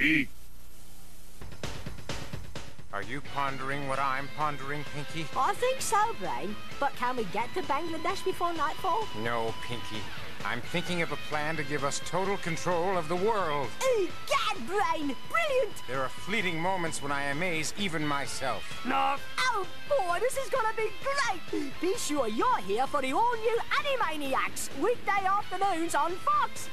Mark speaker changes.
Speaker 1: Eat.
Speaker 2: Are you pondering what I'm pondering, Pinky?
Speaker 3: I think so, Brain. But can we get to Bangladesh before nightfall?
Speaker 2: No, Pinky. I'm thinking of a plan to give us total control of the world.
Speaker 3: Oh, Egad, Brain! Brilliant!
Speaker 2: There are fleeting moments when I amaze even myself.
Speaker 4: No!
Speaker 3: Oh, boy, this is gonna be great! Be sure you're here for the all-new Animaniacs, weekday afternoons on Fox.